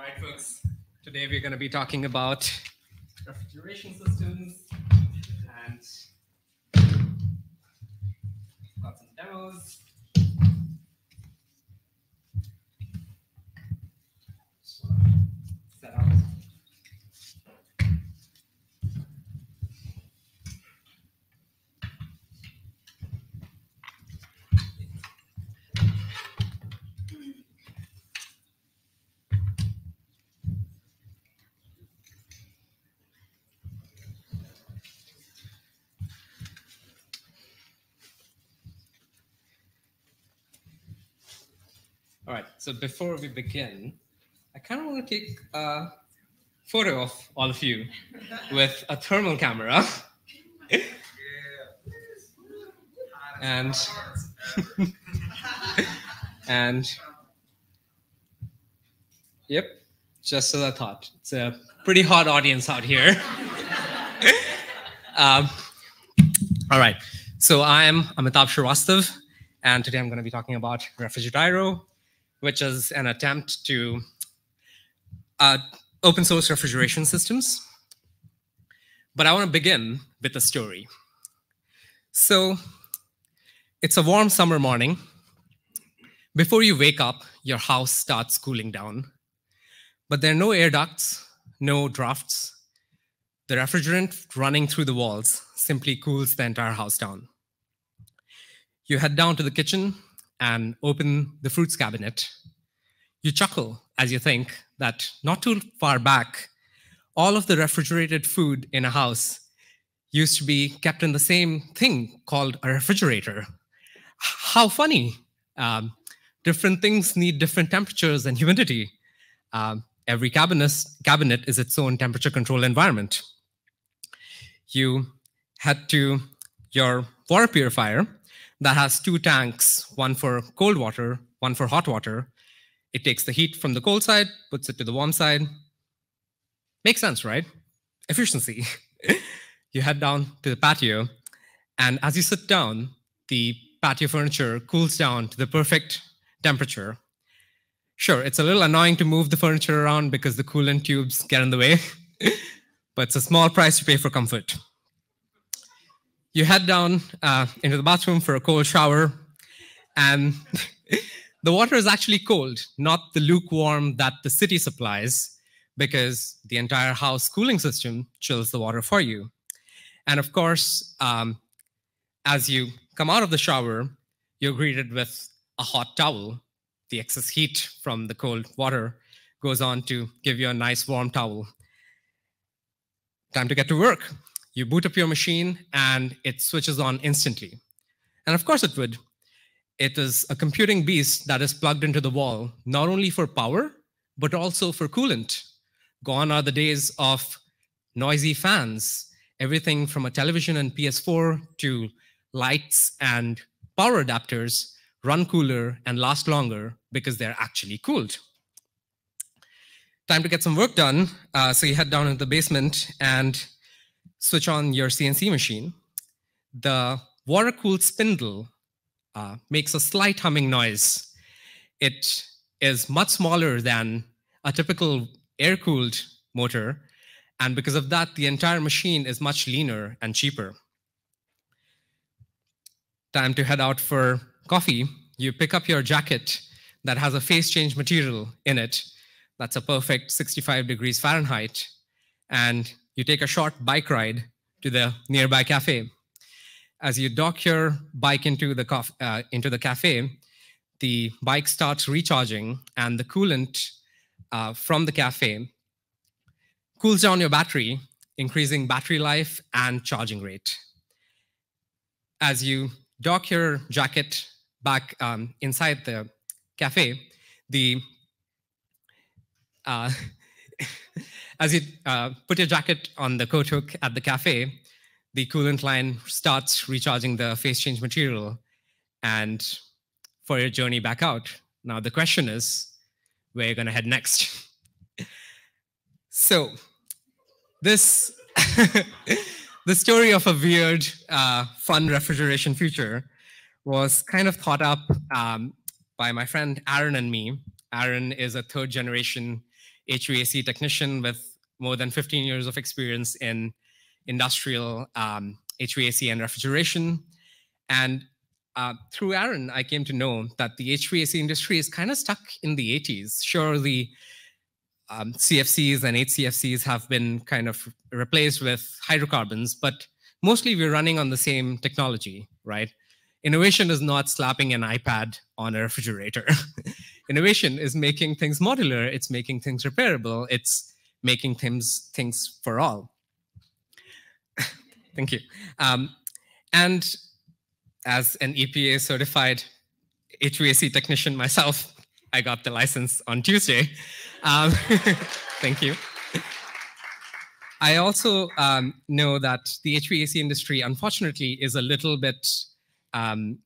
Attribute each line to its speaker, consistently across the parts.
Speaker 1: right, folks. Today we're going to be talking about refrigeration systems and got some demos. Set up. All right. So before we begin, I kind of want to take a photo of all of you with a thermal camera. and and yep, just as I thought. It's a pretty hot audience out here. um, all right. So I'm Amitabh Srivastav, and today I'm going to be talking about Refrigediro, which is an attempt to uh, open source refrigeration systems. But I want to begin with a story. So it's a warm summer morning. Before you wake up, your house starts cooling down. But there are no air ducts, no drafts. The refrigerant running through the walls simply cools the entire house down. You head down to the kitchen and open the fruits cabinet. You chuckle as you think that not too far back, all of the refrigerated food in a house used to be kept in the same thing called a refrigerator. How funny. Um, different things need different temperatures and humidity. Um, every cabinet, cabinet is its own temperature control environment. You head to your water purifier that has two tanks, one for cold water, one for hot water. It takes the heat from the cold side, puts it to the warm side. Makes sense, right? Efficiency. you head down to the patio, and as you sit down, the patio furniture cools down to the perfect temperature. Sure, it's a little annoying to move the furniture around because the coolant tubes get in the way, but it's a small price to pay for comfort. You head down uh, into the bathroom for a cold shower, and the water is actually cold, not the lukewarm that the city supplies, because the entire house cooling system chills the water for you. And of course, um, as you come out of the shower, you're greeted with a hot towel. The excess heat from the cold water goes on to give you a nice warm towel. Time to get to work. You boot up your machine and it switches on instantly. And of course it would. It is a computing beast that is plugged into the wall, not only for power, but also for coolant. Gone are the days of noisy fans, everything from a television and PS4 to lights and power adapters run cooler and last longer because they're actually cooled. Time to get some work done. Uh, so you head down into the basement and switch on your CNC machine. The water-cooled spindle uh, makes a slight humming noise. It is much smaller than a typical air-cooled motor, and because of that, the entire machine is much leaner and cheaper. Time to head out for coffee. You pick up your jacket that has a phase change material in it. That's a perfect 65 degrees Fahrenheit. And you take a short bike ride to the nearby cafe. As you dock your bike into the, uh, into the cafe, the bike starts recharging and the coolant uh, from the cafe cools down your battery, increasing battery life and charging rate. As you dock your jacket back um, inside the cafe, the uh, as you uh, put your jacket on the coat hook at the cafe, the coolant line starts recharging the phase change material and for your journey back out. Now the question is, where you're gonna head next? so this, the story of a weird, uh, fun refrigeration future was kind of thought up um, by my friend Aaron and me. Aaron is a third generation HVAC technician with more than 15 years of experience in industrial um, HVAC and refrigeration. And uh, through Aaron, I came to know that the HVAC industry is kind of stuck in the 80s. Sure, the um, CFCs and HCFCs have been kind of replaced with hydrocarbons, but mostly we're running on the same technology, right? Innovation is not slapping an iPad on a refrigerator. Innovation is making things modular. It's making things repairable. It's making things things for all. Thank you. Um, and as an EPA certified HVAC technician myself, I got the license on Tuesday. Um, thank you. I also um, know that the HVAC industry, unfortunately, is a little bit um,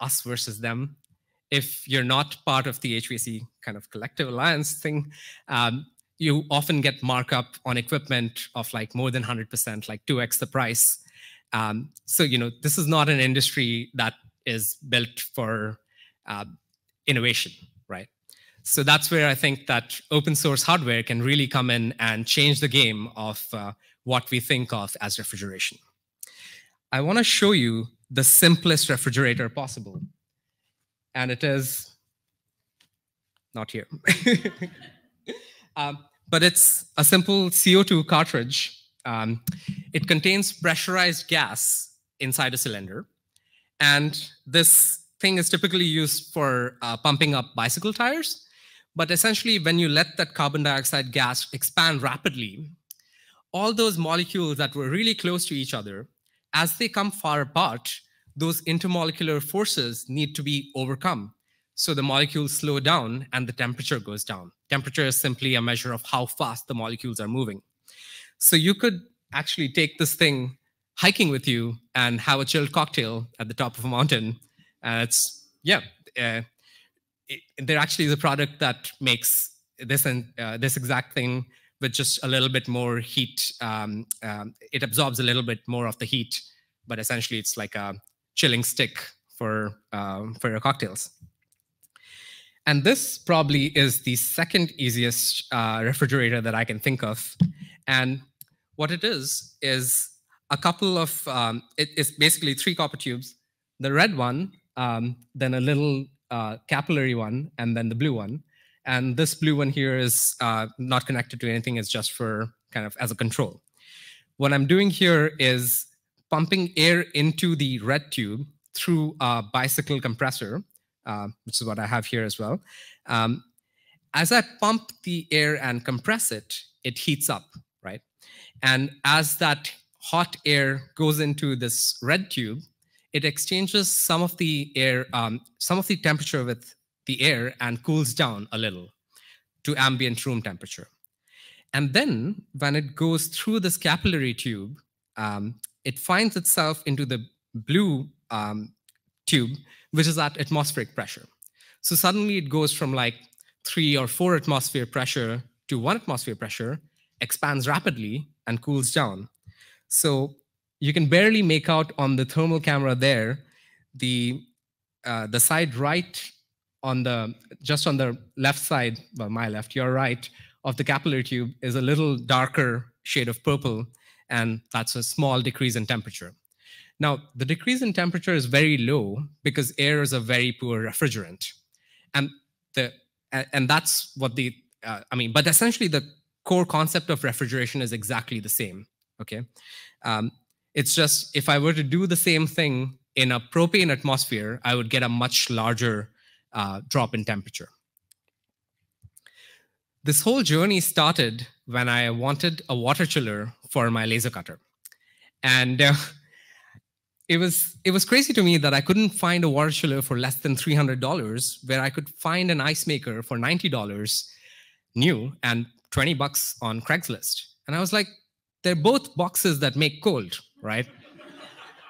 Speaker 1: us versus them. If you're not part of the HVAC kind of collective alliance thing, um, you often get markup on equipment of like more than 100%, like 2x the price. Um, so, you know, this is not an industry that is built for uh, innovation, right? So that's where I think that open source hardware can really come in and change the game of uh, what we think of as refrigeration. I want to show you the simplest refrigerator possible. And it is not here. um, but it's a simple CO2 cartridge. Um, it contains pressurized gas inside a cylinder. And this thing is typically used for uh, pumping up bicycle tires. But essentially, when you let that carbon dioxide gas expand rapidly, all those molecules that were really close to each other as they come far apart, those intermolecular forces need to be overcome. So the molecules slow down and the temperature goes down. Temperature is simply a measure of how fast the molecules are moving. So you could actually take this thing hiking with you and have a chilled cocktail at the top of a mountain. And it's, yeah, uh, it, there actually is a product that makes this and uh, this exact thing with just a little bit more heat. Um, um, it absorbs a little bit more of the heat but essentially it's like a chilling stick for, um, for your cocktails. And this probably is the second easiest uh, refrigerator that I can think of. And what it is, is a couple of, um, it, it's basically three copper tubes, the red one, um, then a little uh, capillary one, and then the blue one. And this blue one here is uh, not connected to anything, it's just for kind of as a control. What I'm doing here is pumping air into the red tube through a bicycle compressor, uh, which is what I have here as well. Um, as I pump the air and compress it, it heats up, right? And as that hot air goes into this red tube, it exchanges some of the air, um, some of the temperature with the air and cools down a little to ambient room temperature. And then when it goes through this capillary tube, um, it finds itself into the blue um, tube, which is at atmospheric pressure. So suddenly it goes from like three or four atmosphere pressure to one atmosphere pressure, expands rapidly, and cools down. So you can barely make out on the thermal camera there, the, uh, the side right on the, just on the left side, well, my left, your right, of the capillary tube is a little darker shade of purple and that's a small decrease in temperature. Now, the decrease in temperature is very low because air is a very poor refrigerant. And, the, and that's what the, uh, I mean, but essentially the core concept of refrigeration is exactly the same, okay? Um, it's just, if I were to do the same thing in a propane atmosphere, I would get a much larger uh, drop in temperature. This whole journey started when I wanted a water chiller for my laser cutter. And uh, it was it was crazy to me that I couldn't find a water chiller for less than $300 where I could find an ice maker for $90 new and 20 bucks on Craigslist. And I was like, they're both boxes that make cold, right?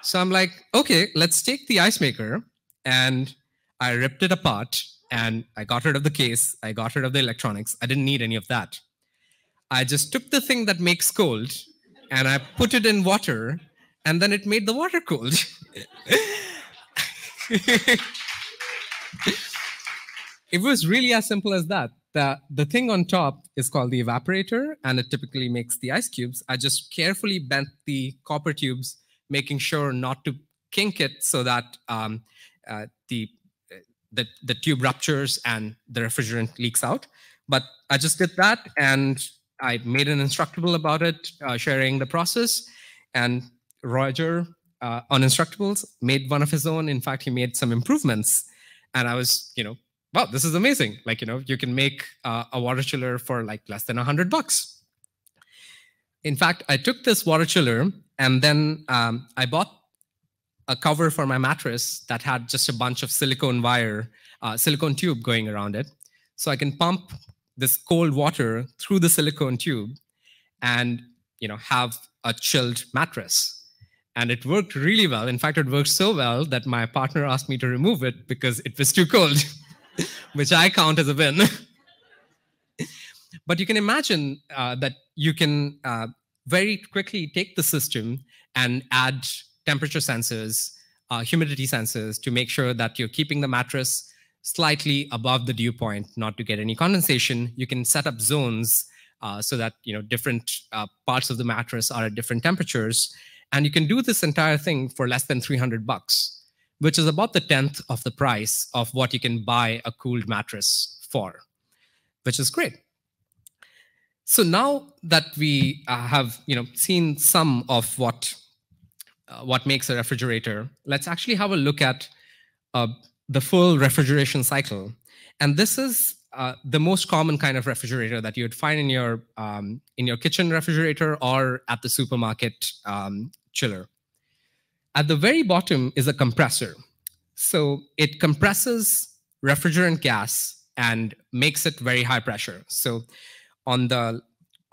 Speaker 1: so I'm like, okay, let's take the ice maker and I ripped it apart and I got rid of the case. I got rid of the electronics. I didn't need any of that. I just took the thing that makes cold and I put it in water and then it made the water cold. it was really as simple as that. the, the thing on top is called the evaporator, and it typically makes the ice cubes. I just carefully bent the copper tubes, making sure not to kink it so that um, uh, the, the, the tube ruptures and the refrigerant leaks out. But I just did that, and I made an Instructable about it, uh, sharing the process. And Roger uh, on Instructables made one of his own. In fact, he made some improvements. And I was, you know, wow, this is amazing. Like, you know, you can make uh, a water chiller for like less than a hundred bucks. In fact, I took this water chiller and then um, I bought a cover for my mattress that had just a bunch of silicone wire, uh, silicone tube going around it. So I can pump this cold water through the silicone tube and you know have a chilled mattress and it worked really well in fact it worked so well that my partner asked me to remove it because it was too cold which i count as a win but you can imagine uh, that you can uh, very quickly take the system and add temperature sensors uh, humidity sensors to make sure that you're keeping the mattress slightly above the dew point, not to get any condensation. You can set up zones uh, so that you know different uh, parts of the mattress are at different temperatures. And you can do this entire thing for less than 300 bucks, which is about the tenth of the price of what you can buy a cooled mattress for, which is great. So now that we uh, have you know seen some of what uh, what makes a refrigerator, let's actually have a look at uh, the full refrigeration cycle. And this is uh, the most common kind of refrigerator that you would find in your um, in your kitchen refrigerator or at the supermarket um, chiller. At the very bottom is a compressor. So it compresses refrigerant gas and makes it very high pressure. So on the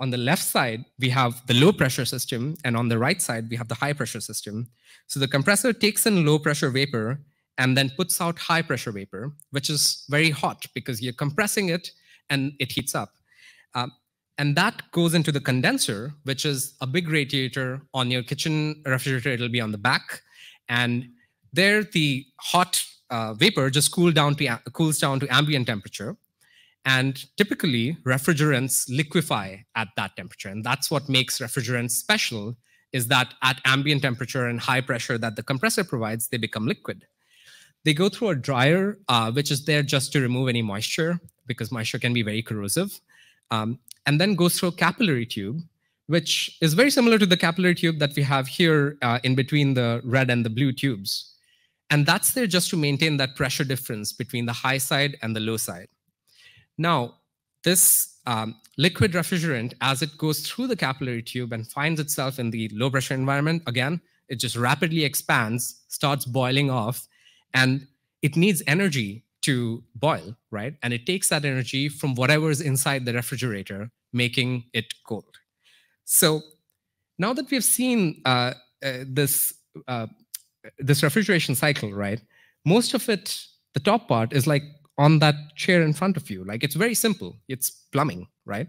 Speaker 1: on the left side, we have the low pressure system, and on the right side, we have the high pressure system. So the compressor takes in low pressure vapor and then puts out high pressure vapor, which is very hot because you're compressing it and it heats up. Um, and that goes into the condenser, which is a big radiator on your kitchen refrigerator. It'll be on the back. And there, the hot uh, vapor just cool down to, cools down to ambient temperature. And typically, refrigerants liquefy at that temperature. And that's what makes refrigerants special, is that at ambient temperature and high pressure that the compressor provides, they become liquid. They go through a dryer, uh, which is there just to remove any moisture because moisture can be very corrosive, um, and then goes through a capillary tube, which is very similar to the capillary tube that we have here uh, in between the red and the blue tubes. And that's there just to maintain that pressure difference between the high side and the low side. Now, this um, liquid refrigerant, as it goes through the capillary tube and finds itself in the low pressure environment, again, it just rapidly expands, starts boiling off, and it needs energy to boil, right? And it takes that energy from whatever is inside the refrigerator, making it cold. So now that we've seen uh, uh, this uh, this refrigeration cycle, right? Most of it, the top part is like on that chair in front of you. Like it's very simple. It's plumbing, right?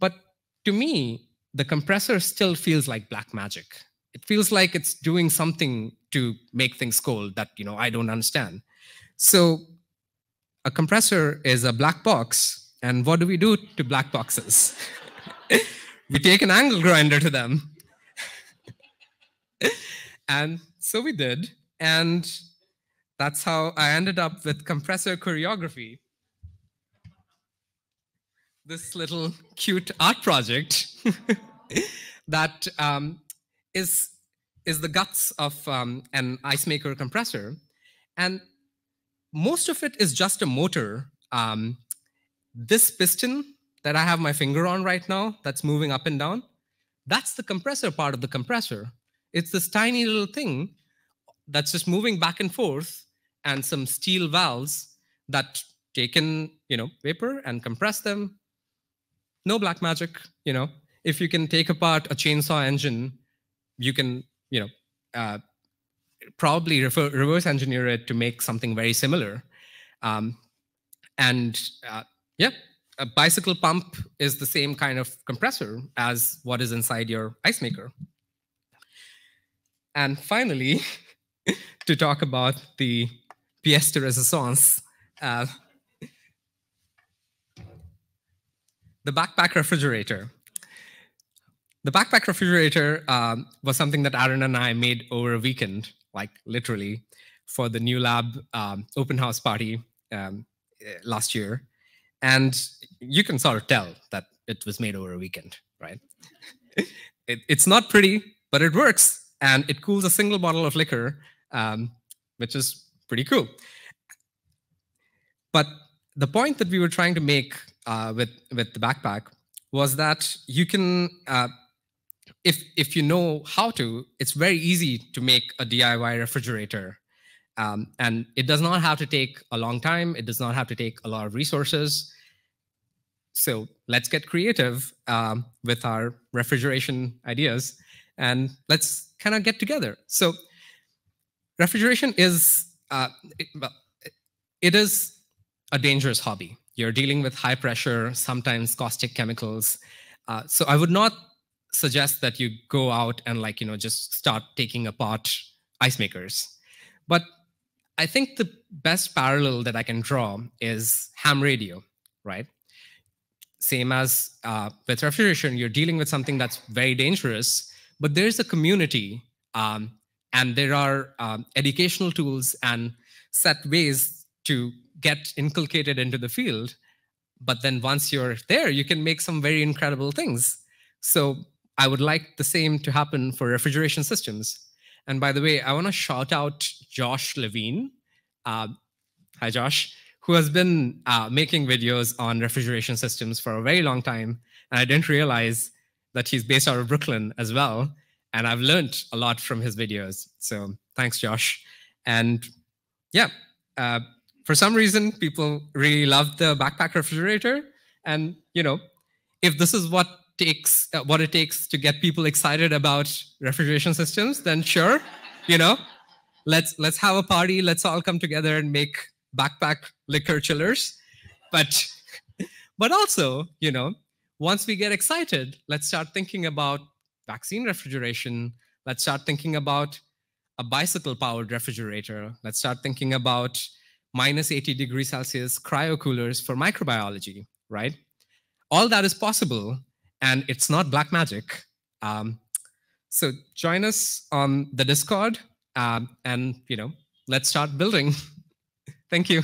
Speaker 1: But to me, the compressor still feels like black magic. It feels like it's doing something to make things cold that you know I don't understand. So a compressor is a black box, and what do we do to black boxes? we take an angle grinder to them. and so we did, and that's how I ended up with compressor choreography. This little cute art project that um, is is the guts of um, an ice maker compressor. And most of it is just a motor. Um, this piston that I have my finger on right now, that's moving up and down, that's the compressor part of the compressor. It's this tiny little thing that's just moving back and forth and some steel valves that take in, you know, vapor and compress them. No black magic, you know. If you can take apart a chainsaw engine, you can you know, uh, probably refer, reverse engineer it to make something very similar. Um, and uh, yeah, a bicycle pump is the same kind of compressor as what is inside your ice maker. And finally, to talk about the pièce de résistance, uh, the backpack refrigerator. The backpack refrigerator um, was something that Aaron and I made over a weekend, like literally, for the new lab um, open house party um, eh, last year. And you can sort of tell that it was made over a weekend, right? it, it's not pretty, but it works. And it cools a single bottle of liquor, um, which is pretty cool. But the point that we were trying to make uh, with, with the backpack was that you can, uh, if, if you know how to, it's very easy to make a DIY refrigerator. Um, and it does not have to take a long time. It does not have to take a lot of resources. So let's get creative um, with our refrigeration ideas and let's kind of get together. So refrigeration is, uh, it, it is a dangerous hobby. You're dealing with high pressure, sometimes caustic chemicals. Uh, so I would not suggest that you go out and like, you know, just start taking apart ice makers. But I think the best parallel that I can draw is ham radio, right? same as uh, with refrigeration, you're dealing with something that's very dangerous, but there's a community um, and there are um, educational tools and set ways to get inculcated into the field. But then once you're there, you can make some very incredible things. So I would like the same to happen for refrigeration systems. And by the way, I want to shout out Josh Levine. Uh, hi, Josh who has been uh, making videos on refrigeration systems for a very long time. And I didn't realize that he's based out of Brooklyn as well. And I've learned a lot from his videos. So thanks, Josh. And yeah, uh, for some reason, people really love the backpack refrigerator. And you know, if this is what takes uh, what it takes to get people excited about refrigeration systems, then sure, you know, let's let's have a party. Let's all come together and make backpack liquor chillers. But, but also, you know, once we get excited, let's start thinking about vaccine refrigeration. Let's start thinking about a bicycle powered refrigerator. Let's start thinking about minus 80 degrees Celsius cryo coolers for microbiology, right? All that is possible, and it's not black magic. Um, so join us on the Discord, um, and you know, let's start building. Thank you.